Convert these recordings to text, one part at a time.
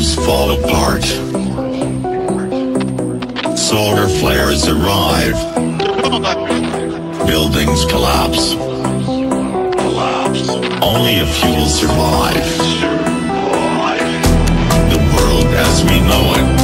systems fall apart. Solar flares arrive. Buildings collapse. Only a few will survive. The world as we know it.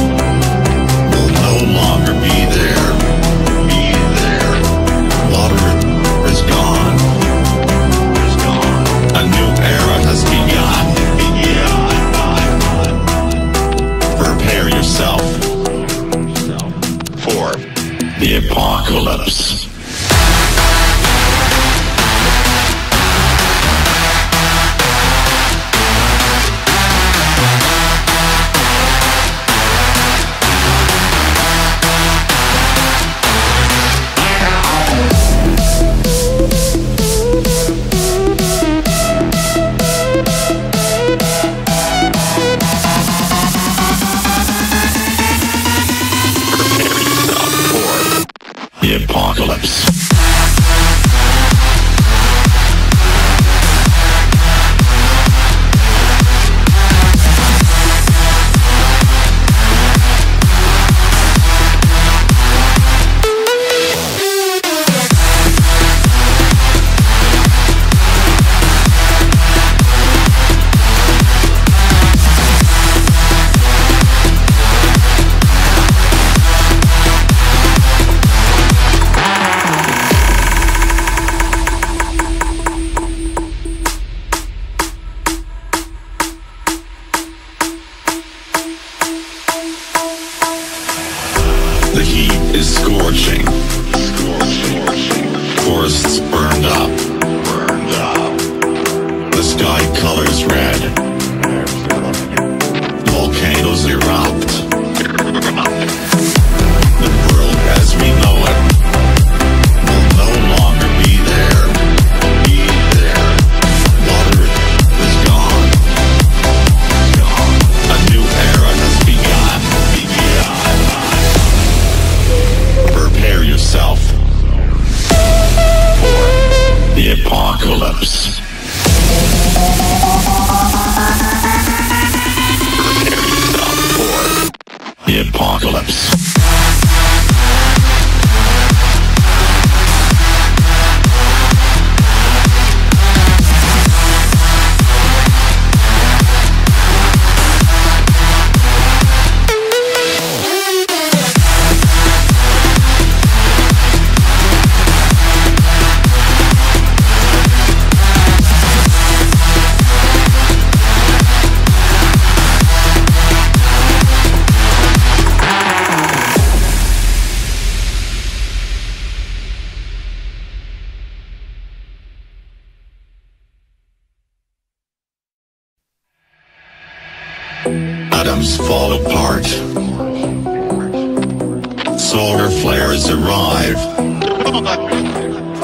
Solar flares arrive.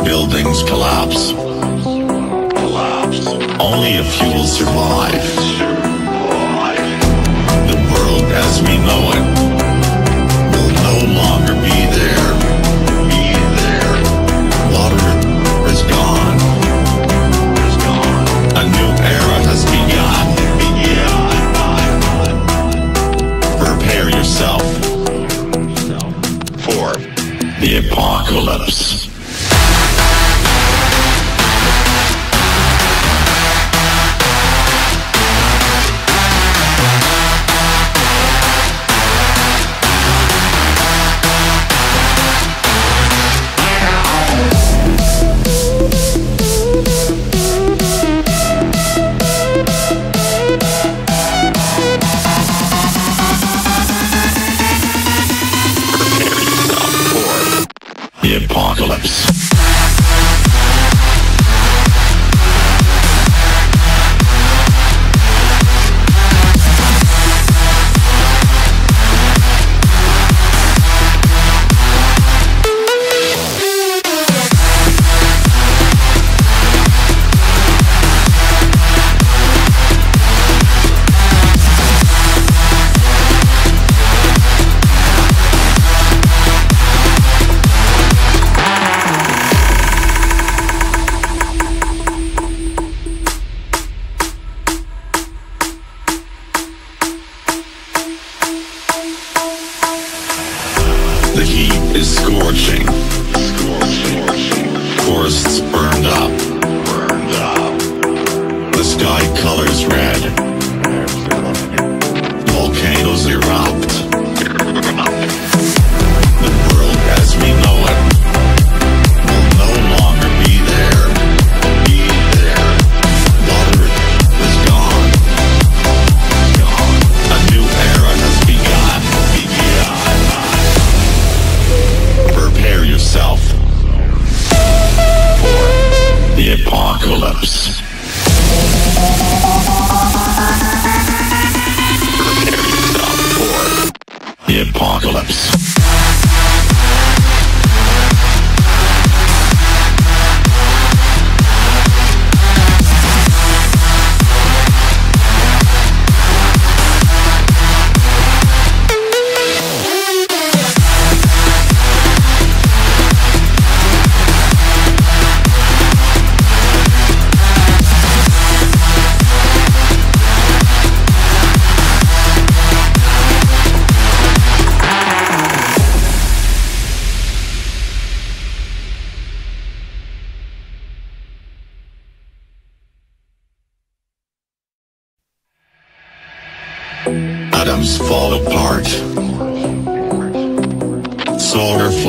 Buildings collapse. Only a few will survive. others. apocalypse. The heat is scorching. Forests burned up. The sky colors red.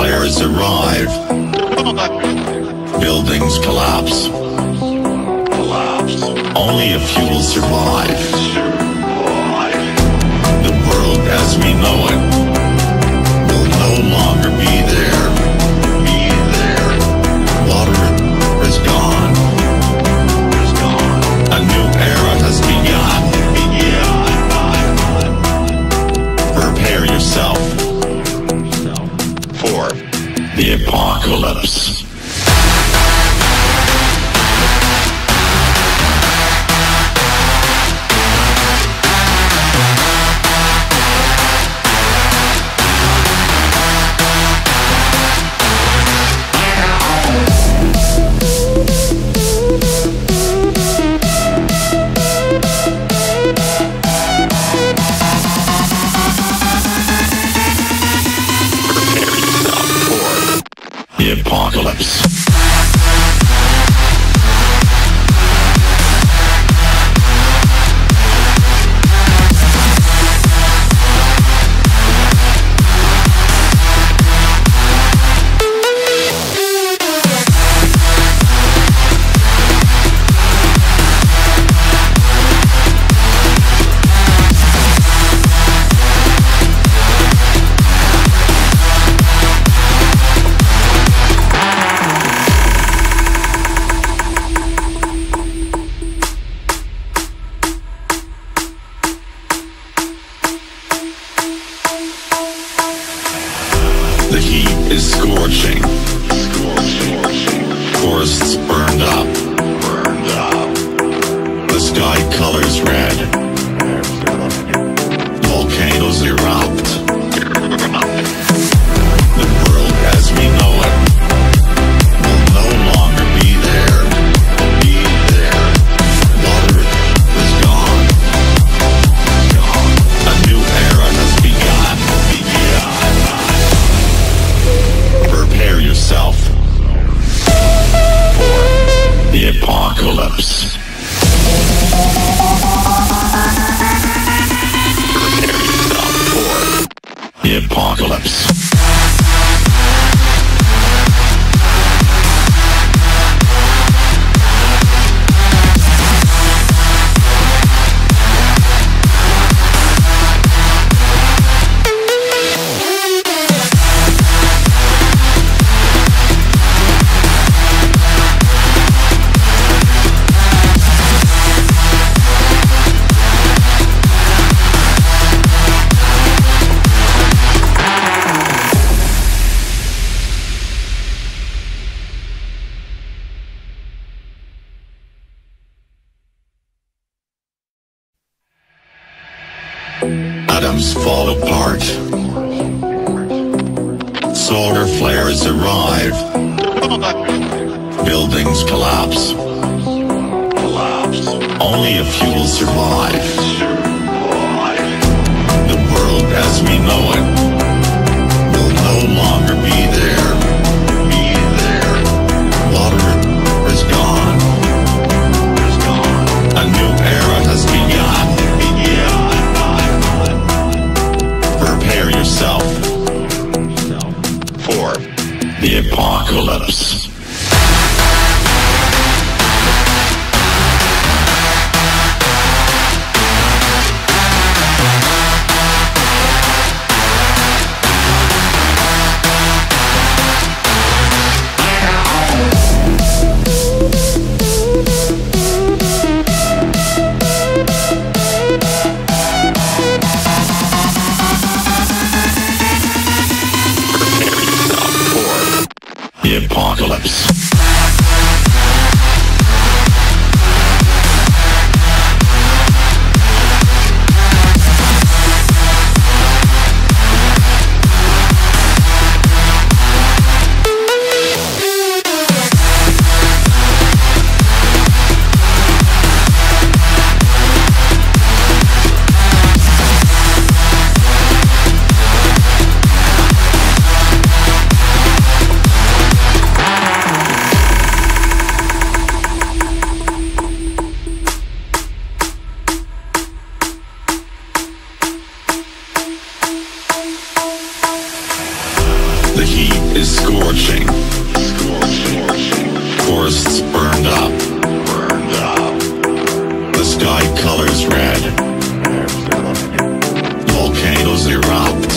players arrive. Buildings collapse. Only a few will survive. The world as we know it. the Apocalypse. systems fall apart. Solar flares arrive. Buildings collapse. Only a few will survive. The world as we know it will no longer be there. Phillips. Up. Burned up. The sky colors red. Volcanoes erupt.